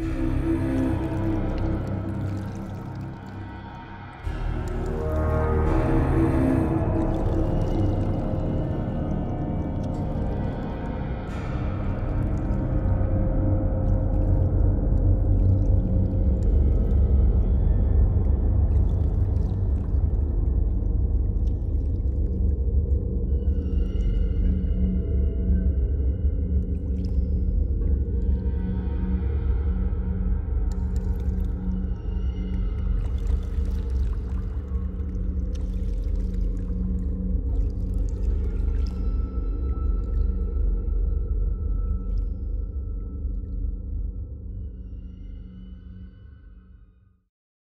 Yeah.